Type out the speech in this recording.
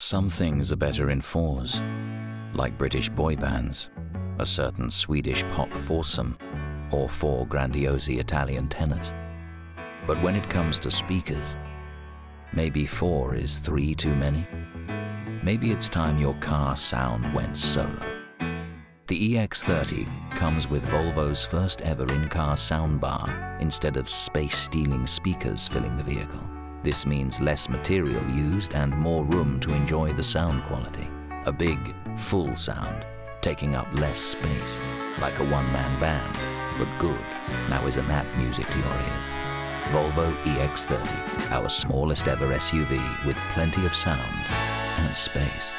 Some things are better in fours, like British boy bands, a certain Swedish pop foursome, or four grandiosi Italian tenors. But when it comes to speakers, maybe four is three too many. Maybe it's time your car sound went solo. The EX30 comes with Volvo's first ever in-car soundbar instead of space-stealing speakers filling the vehicle. This means less material used and more room to enjoy the sound quality. A big, full sound, taking up less space, like a one-man band, but good. Now isn't that music to your ears? Volvo EX30, our smallest ever SUV with plenty of sound and space.